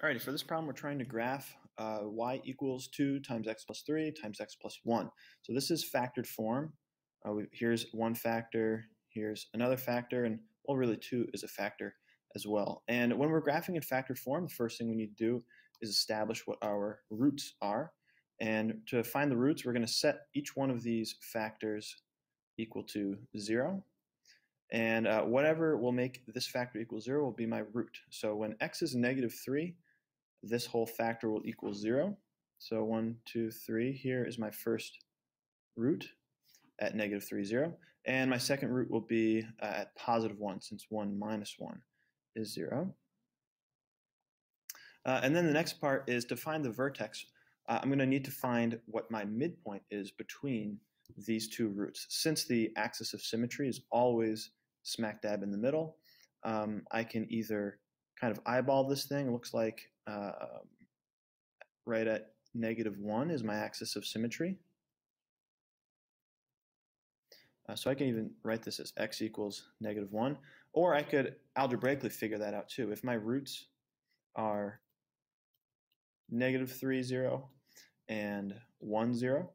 Alrighty, for this problem, we're trying to graph uh, y equals 2 times x plus 3 times x plus 1. So this is factored form. Uh, we, here's one factor, here's another factor, and well, really 2 is a factor as well. And when we're graphing in factored form, the first thing we need to do is establish what our roots are. And to find the roots, we're going to set each one of these factors equal to 0. And uh, whatever will make this factor equal 0 will be my root. So when x is negative 3, this whole factor will equal 0. So 1, 2, 3 here is my first root at negative 3, 0. And my second root will be uh, at positive 1, since 1 minus 1 is 0. Uh, and then the next part is to find the vertex. Uh, I'm going to need to find what my midpoint is between these two roots. Since the axis of symmetry is always smack dab in the middle, um, I can either kind of eyeball this thing. It looks like uh, right at negative 1 is my axis of symmetry. Uh, so I can even write this as x equals negative 1. Or I could algebraically figure that out too. If my roots are negative 3, 0 and 1, 0,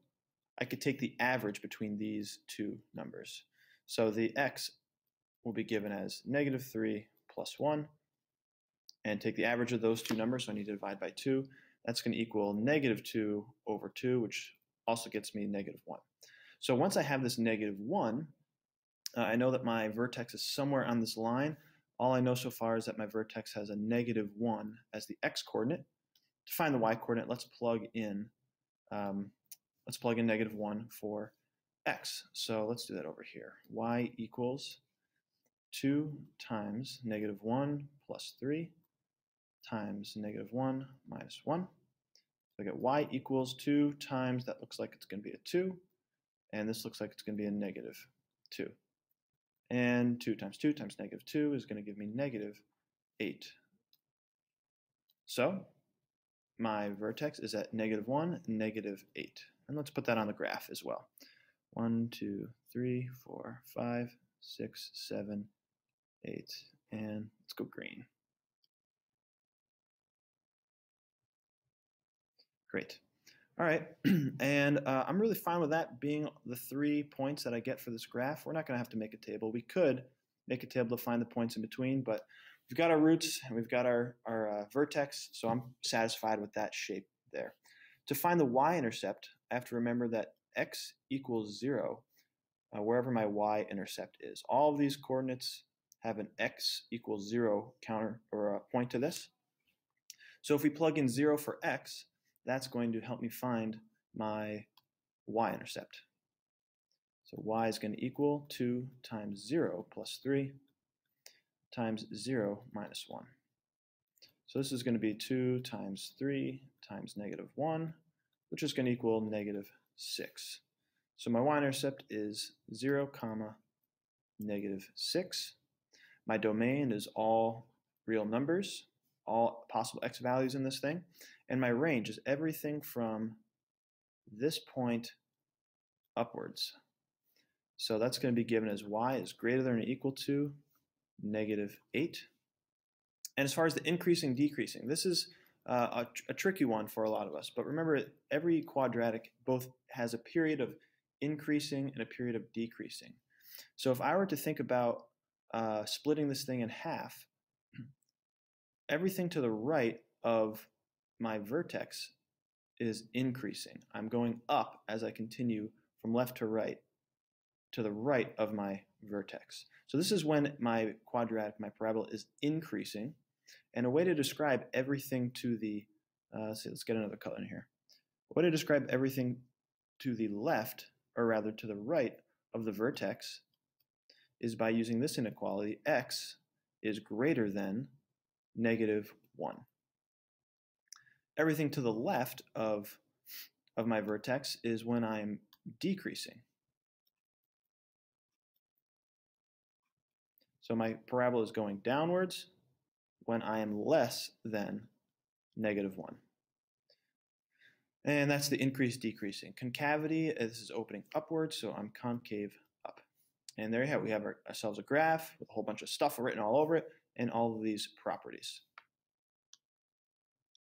I could take the average between these two numbers. So the x will be given as negative 3 plus 1 and take the average of those two numbers, so I need to divide by 2. That's going to equal negative 2 over 2, which also gets me negative 1. So once I have this negative 1, uh, I know that my vertex is somewhere on this line. All I know so far is that my vertex has a negative 1 as the x-coordinate. To find the y-coordinate, let's plug in um, let's plug in negative 1 for x. So let's do that over here. y equals 2 times negative 1 plus 3 times negative 1 minus 1. So I get y equals 2 times, that looks like it's going to be a 2, and this looks like it's going to be a negative 2. And 2 times 2 times negative 2 is going to give me negative 8. So my vertex is at negative 1, negative 8. And let's put that on the graph as well. 1, 2, 3, 4, 5, 6, 7, 8, and let's go green. Great. All right, and uh, I'm really fine with that being the three points that I get for this graph. We're not going to have to make a table. We could make a table to find the points in between, but we've got our roots and we've got our, our uh, vertex, so I'm satisfied with that shape there. To find the y-intercept, I have to remember that x equals 0 uh, wherever my y-intercept is. All of these coordinates have an x equals 0 counter or a point to this. So if we plug in 0 for x, that's going to help me find my y-intercept. So y is going to equal 2 times 0 plus 3 times 0 minus 1. So this is going to be 2 times 3 times negative 1, which is going to equal negative 6. So my y-intercept is 0 comma negative 6. My domain is all real numbers, all possible x values in this thing. And my range is everything from this point upwards. So that's going to be given as y is greater than or equal to negative 8. And as far as the increasing, decreasing, this is uh, a, a, tricky one for a lot of us. But remember, every quadratic both has a period of increasing and a period of decreasing. So if I were to think about uh, splitting this thing in half, everything to the right of my vertex is increasing. I'm going up as I continue from left to right to the right of my vertex. So this is when my quadratic, my parabola is increasing. And a way to describe everything to the, uh, let's see, let's get another color in here. A way to describe everything to the left, or rather to the right of the vertex, is by using this inequality, x is greater than negative 1 everything to the left of, of my vertex is when I'm decreasing. So my parabola is going downwards when I am less than negative 1. And that's the increase decreasing. Concavity, uh, this is opening upwards, so I'm concave up. And there you have. We have our, ourselves a graph with a whole bunch of stuff written all over it and all of these properties.